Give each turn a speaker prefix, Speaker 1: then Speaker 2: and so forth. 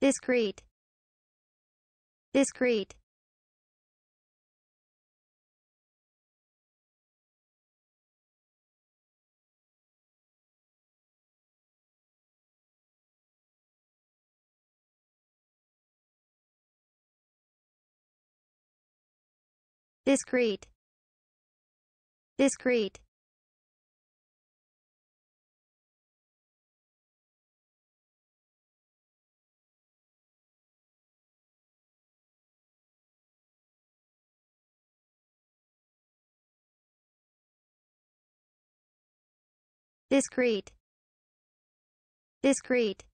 Speaker 1: discrete discrete discrete discrete discrete. Discrete